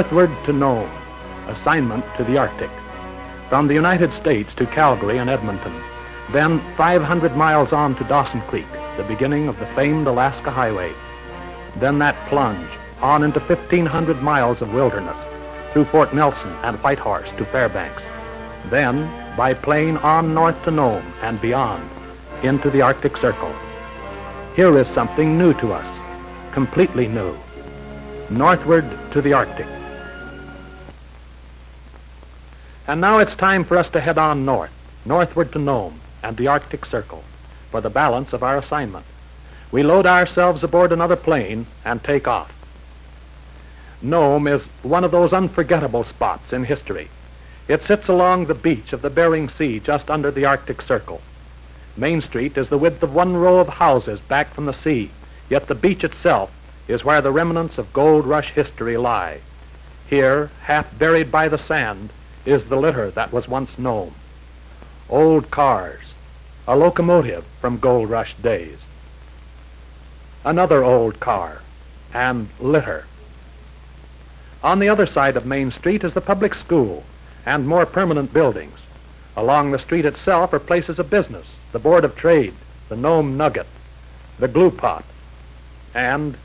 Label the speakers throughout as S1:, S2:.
S1: Northward to Nome, assignment to the Arctic. From the United States to Calgary and Edmonton, then 500 miles on to Dawson Creek, the beginning of the famed Alaska Highway. Then that plunge on into 1,500 miles of wilderness through Fort Nelson and Whitehorse to Fairbanks. Then by plane on north to Nome and beyond into the Arctic Circle. Here is something new to us, completely new. Northward to the Arctic. And now it's time for us to head on north, northward to Nome and the Arctic Circle for the balance of our assignment. We load ourselves aboard another plane and take off. Nome is one of those unforgettable spots in history. It sits along the beach of the Bering Sea just under the Arctic Circle. Main Street is the width of one row of houses back from the sea, yet the beach itself is where the remnants of gold rush history lie. Here, half buried by the sand, is the litter that was once Nome. Old cars, a locomotive from gold rush days, another old car, and litter. On the other side of Main Street is the public school and more permanent buildings. Along the street itself are places of business, the Board of Trade, the Nome Nugget, the Glue Pot, and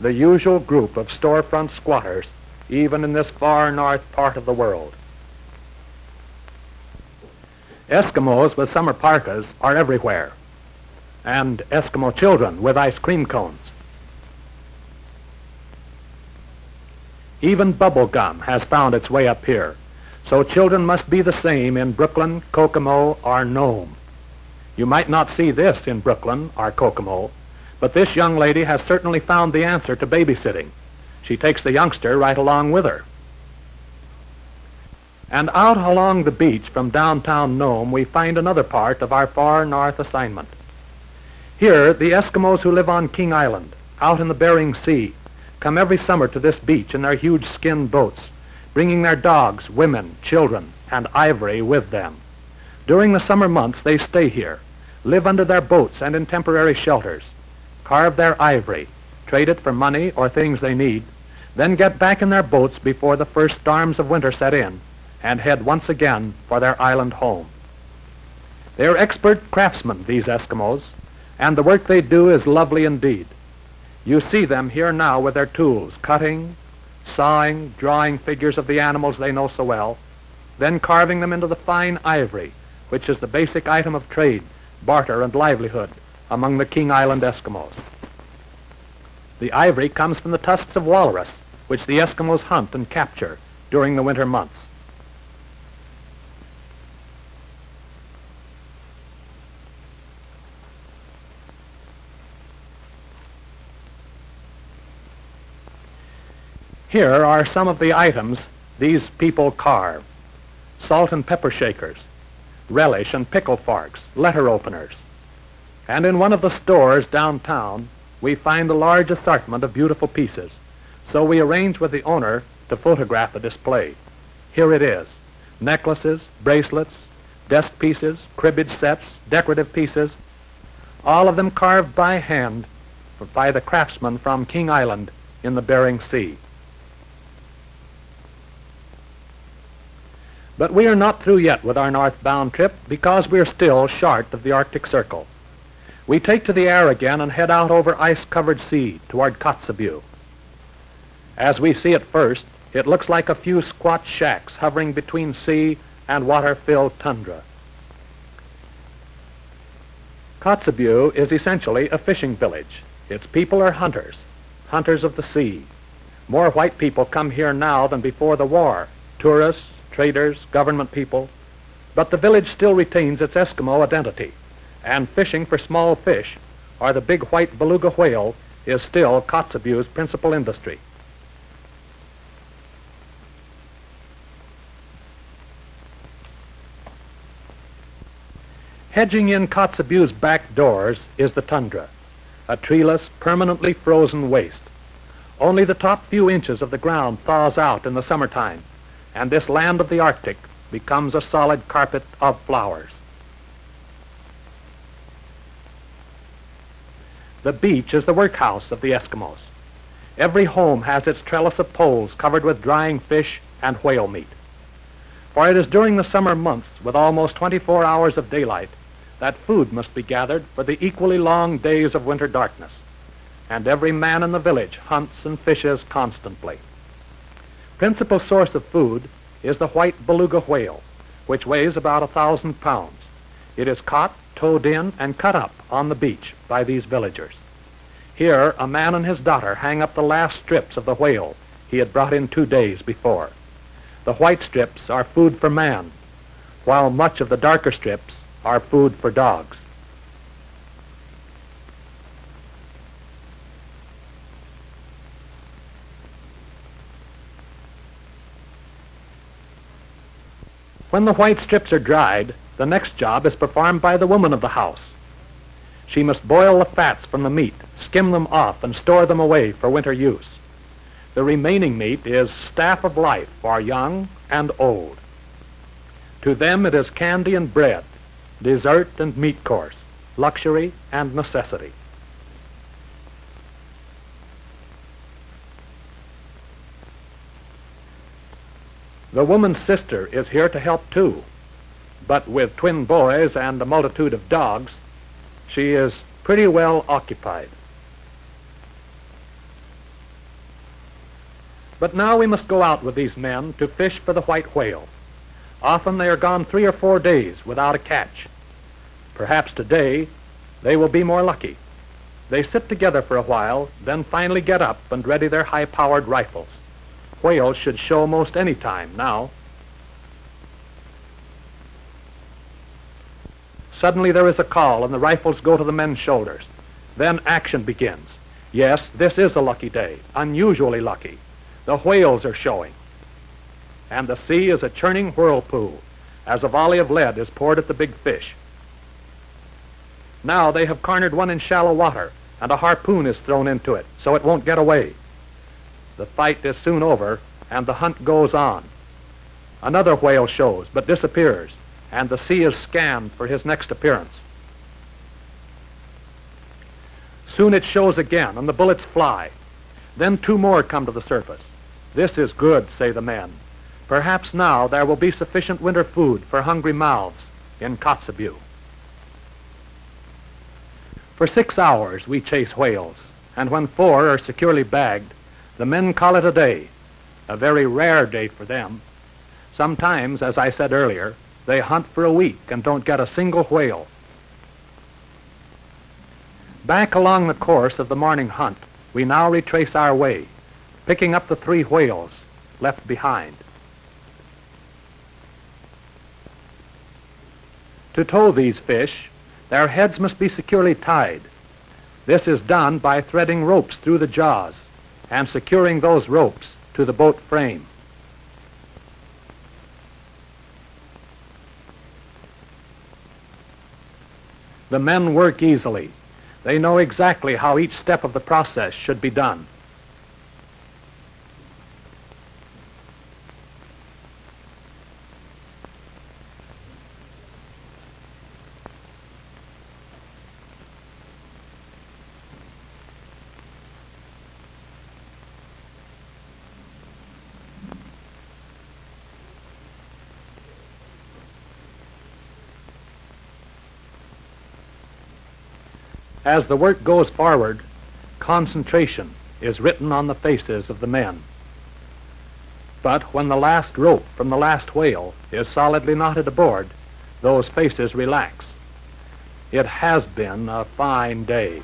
S1: the usual group of storefront squatters, even in this far north part of the world. Eskimos with summer parkas are everywhere, and Eskimo children with ice cream cones. Even bubble gum has found its way up here, so children must be the same in Brooklyn, Kokomo, or Nome. You might not see this in Brooklyn or Kokomo, but this young lady has certainly found the answer to babysitting. She takes the youngster right along with her. And out along the beach from downtown Nome, we find another part of our far north assignment. Here, the Eskimos who live on King Island, out in the Bering Sea, come every summer to this beach in their huge skin boats, bringing their dogs, women, children, and ivory with them. During the summer months, they stay here, live under their boats and in temporary shelters, carve their ivory, trade it for money or things they need, then get back in their boats before the first storms of winter set in, and head once again for their island home. They are expert craftsmen, these Eskimos, and the work they do is lovely indeed. You see them here now with their tools, cutting, sawing, drawing figures of the animals they know so well, then carving them into the fine ivory, which is the basic item of trade, barter, and livelihood among the King Island Eskimos. The ivory comes from the tusks of walrus, which the Eskimos hunt and capture during the winter months. Here are some of the items these people carve. Salt and pepper shakers, relish and pickle forks, letter openers. And in one of the stores downtown, we find a large assortment of beautiful pieces. So we arrange with the owner to photograph the display. Here it is. Necklaces, bracelets, desk pieces, cribbage sets, decorative pieces, all of them carved by hand by the craftsmen from King Island in the Bering Sea. But we are not through yet with our northbound trip because we're still short of the Arctic Circle. We take to the air again and head out over ice-covered sea toward Kotzebue. As we see it first, it looks like a few squat shacks hovering between sea and water-filled tundra. Kotzebue is essentially a fishing village. Its people are hunters, hunters of the sea. More white people come here now than before the war, tourists, traders, government people, but the village still retains its Eskimo identity, and fishing for small fish, or the big white beluga whale, is still Kotzebue's principal industry. Hedging in Kotzebue's back doors is the tundra, a treeless, permanently frozen waste. Only the top few inches of the ground thaws out in the summertime, and this land of the Arctic becomes a solid carpet of flowers. The beach is the workhouse of the Eskimos. Every home has its trellis of poles covered with drying fish and whale meat. For it is during the summer months, with almost 24 hours of daylight, that food must be gathered for the equally long days of winter darkness. And every man in the village hunts and fishes constantly. Principal source of food is the white beluga whale, which weighs about a thousand pounds. It is caught, towed in, and cut up on the beach by these villagers. Here, a man and his daughter hang up the last strips of the whale he had brought in two days before. The white strips are food for man, while much of the darker strips are food for dogs. When the white strips are dried, the next job is performed by the woman of the house. She must boil the fats from the meat, skim them off, and store them away for winter use. The remaining meat is staff of life for young and old. To them it is candy and bread, dessert and meat course, luxury and necessity. The woman's sister is here to help too, but with twin boys and a multitude of dogs, she is pretty well occupied. But now we must go out with these men to fish for the white whale. Often they are gone three or four days without a catch. Perhaps today they will be more lucky. They sit together for a while, then finally get up and ready their high-powered rifles. Whales should show most any time now. Suddenly there is a call and the rifles go to the men's shoulders. Then action begins. Yes, this is a lucky day, unusually lucky. The whales are showing. And the sea is a churning whirlpool as a volley of lead is poured at the big fish. Now they have cornered one in shallow water, and a harpoon is thrown into it so it won't get away. The fight is soon over, and the hunt goes on. Another whale shows, but disappears, and the sea is scanned for his next appearance. Soon it shows again, and the bullets fly. Then two more come to the surface. This is good, say the men. Perhaps now there will be sufficient winter food for hungry mouths in Kotzebue. For six hours we chase whales, and when four are securely bagged, the men call it a day, a very rare day for them. Sometimes, as I said earlier, they hunt for a week and don't get a single whale. Back along the course of the morning hunt, we now retrace our way, picking up the three whales left behind. To tow these fish, their heads must be securely tied. This is done by threading ropes through the jaws and securing those ropes to the boat frame. The men work easily. They know exactly how each step of the process should be done. As the work goes forward, concentration is written on the faces of the men. But when the last rope from the last whale is solidly knotted aboard, those faces relax. It has been a fine day.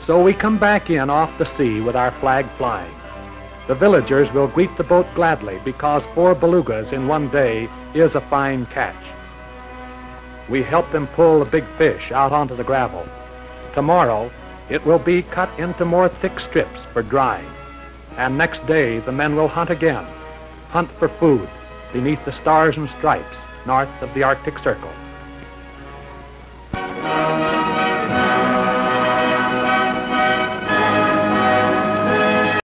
S1: So we come back in off the sea with our flag flying. The villagers will greet the boat gladly because four belugas in one day is a fine catch. We help them pull the big fish out onto the gravel. Tomorrow, it will be cut into more thick strips for drying. And next day, the men will hunt again, hunt for food beneath the stars and stripes north of the Arctic Circle.